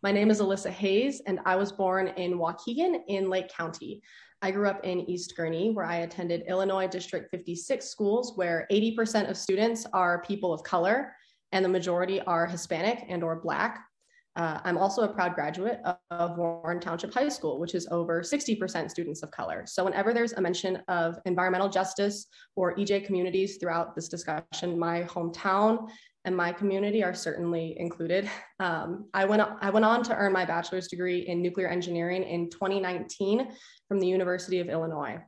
My name is Alyssa Hayes, and I was born in Waukegan in Lake County. I grew up in East Gurnee, where I attended Illinois District 56 schools, where 80% of students are people of color, and the majority are Hispanic and or Black. Uh, I'm also a proud graduate of, Warren Township High School, which is over 60% students of color. So whenever there's a mention of environmental justice or EJ communities throughout this discussion, my hometown and my community are certainly included. Um, I, went, I went on to earn my bachelor's degree in nuclear engineering in 2019 from the University of Illinois.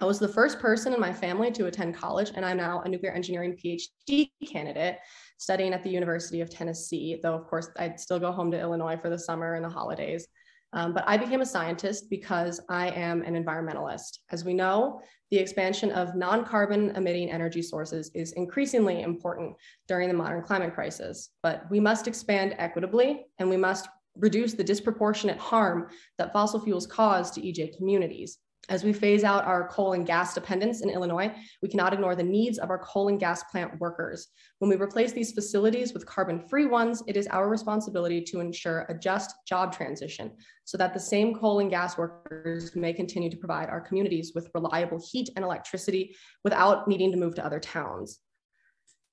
I was the first person in my family to attend college, and I'm now a nuclear engineering PhD candidate studying at the University of Tennessee, though, of course, I'd still go home to Illinois for the summer and the holidays. Um, but I became a scientist because I am an environmentalist. As we know, the expansion of non carbon emitting energy sources is increasingly important during the modern climate crisis. But we must expand equitably and we must reduce the disproportionate harm that fossil fuels cause to EJ communities. As we phase out our coal and gas dependence in Illinois, we cannot ignore the needs of our coal and gas plant workers. When we replace these facilities with carbon-free ones, it is our responsibility to ensure a just job transition so that the same coal and gas workers may continue to provide our communities with reliable heat and electricity without needing to move to other towns.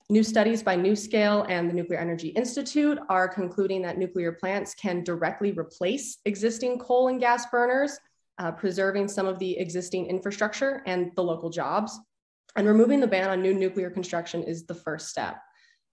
New studies by NuScale and the Nuclear Energy Institute are concluding that nuclear plants can directly replace existing coal and gas burners uh, preserving some of the existing infrastructure and the local jobs. And removing the ban on new nuclear construction is the first step.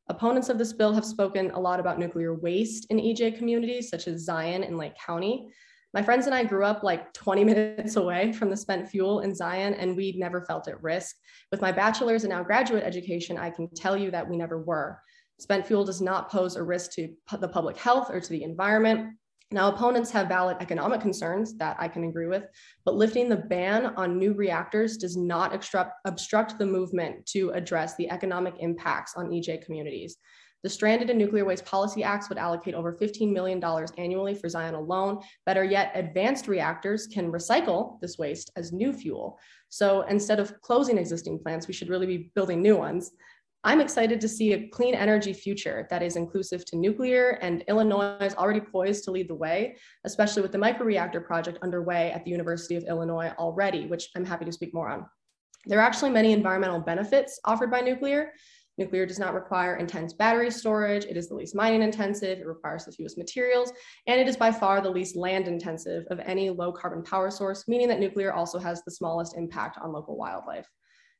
Opponents of this bill have spoken a lot about nuclear waste in EJ communities, such as Zion and Lake County. My friends and I grew up like 20 minutes away from the spent fuel in Zion, and we never felt at risk. With my bachelor's and now graduate education, I can tell you that we never were. Spent fuel does not pose a risk to the public health or to the environment. Now, opponents have valid economic concerns that I can agree with, but lifting the ban on new reactors does not obstruct, the movement to address the economic impacts on EJ communities. The Stranded and Nuclear Waste Policy Acts would allocate over $15 million annually for Zion alone. Better yet, advanced reactors can recycle this waste as new fuel. So instead of closing existing plants, we should really be building new ones. I'm excited to see a clean energy future that is inclusive to nuclear, and Illinois is already poised to lead the way, especially with the microreactor project underway at the University of Illinois already, which I'm happy to speak more on. There are actually many environmental benefits offered by nuclear. Nuclear does not require intense battery storage, it is the least mining intensive, it requires the fewest materials, and it is by far the least land intensive of any low carbon power source, meaning that nuclear also has the smallest impact on local wildlife.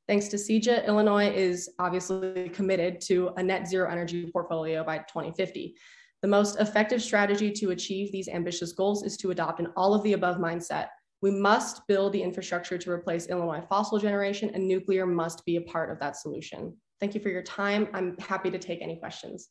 Thanks to CEJA, Illinois is obviously committed to a net zero energy portfolio by 2050. The most effective strategy to achieve these ambitious goals is to adopt an all of the above mindset. We must build the infrastructure to replace Illinois fossil generation and nuclear must be a part of that solution. Thank you for your time. I'm happy to take any questions.